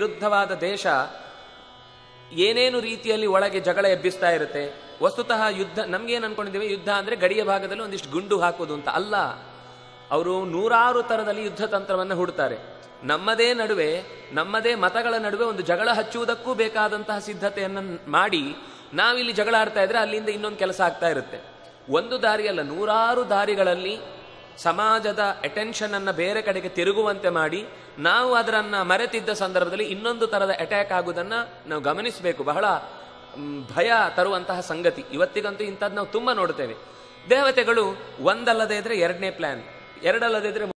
ವಿರುದ್ಧವಾದ ದೇಶ ಏನೇನು ರೀತಿಯಲ್ಲಿ ಒಳಗೆ ಜಗಳ ಎಬ್ಬಿಸ್ತಾ ಇರುತ್ತೆ, ವಸ್ತುತಃ ಯುದ್ಧ, ನಮ್ಗೇನು ಅನ್ಕೊಂಡಿದ್ದೀವಿ? ಯುದ್ಧ ಅಂದ್ರೆ ಗಡಿಯ ಭಾಗದಲ್ಲಿ ಒಂದಿಷ್ಟು ಗುಂಡು ಹಾಕೋದು ಅಂತ. ಅಲ್ಲ, ಅವರು ನೂರಾರು ಥರದಲ್ಲಿ ಯುದ್ಧ ತಂತ್ರವನ್ನು ಹುಡ್ತಾರೆ. ನಮ್ಮದೇ ನಡುವೆ, ನಮ್ಮದೇ ಮತಗಳ ನಡುವೆ ಒಂದು ಜಗಳ ಹಚ್ಚುವುದಕ್ಕೂ ಬೇಕಾದಂತಹ ಸಿದ್ಧತೆಯನ್ನು ಮಾಡಿ, ನಾವಿಲ್ಲಿ ಜಗಳ ಆಡ್ತಾ ಇದ್ರೆ ಅಲ್ಲಿಂದ ಇನ್ನೊಂದು ಕೆಲಸ ಆಗ್ತಾ ಇರುತ್ತೆ. ಒಂದು ದಾರಿಯಲ್ಲ, ನೂರಾರು ದಾರಿಗಳಲ್ಲಿ ಸಮಾಜದ ಅಟೆನ್ಷನ್ ಅನ್ನ ಬೇರೆ ಕಡೆಗೆ ತಿರುಗುವಂತೆ ಮಾಡಿ, ನಾವು ಅದರನ್ನ ಮರೆತಿದ್ದ ಸಂದರ್ಭದಲ್ಲಿ ಇನ್ನೊಂದು ತರದ ಅಟ್ಯಾಕ್ ಆಗುವುದನ್ನ ನಾವು ಗಮನಿಸಬೇಕು. ಬಹಳ ಭಯ ತರುವಂತಹ ಸಂಗತಿ. ಇವತ್ತಿಗಂತೂ ಇಂಥದ್ದು ನಾವು ತುಂಬಾ ನೋಡ್ತೇವೆ. ದೇವತೆಗಳು ಒಂದಲ್ಲದೆ ಇದ್ರೆ ಎರಡನೇ ಪ್ಲಾನ್ ಎರಡಲ್ಲದೆ ಇದ್ರೆ